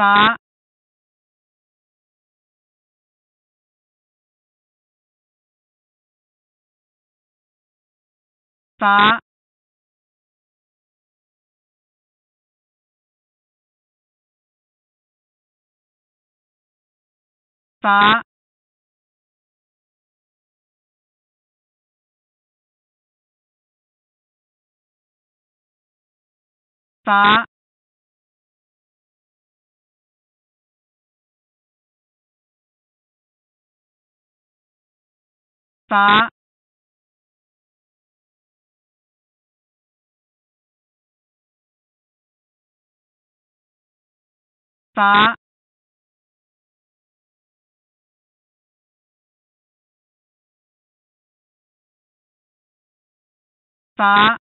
发发发发八，八，八。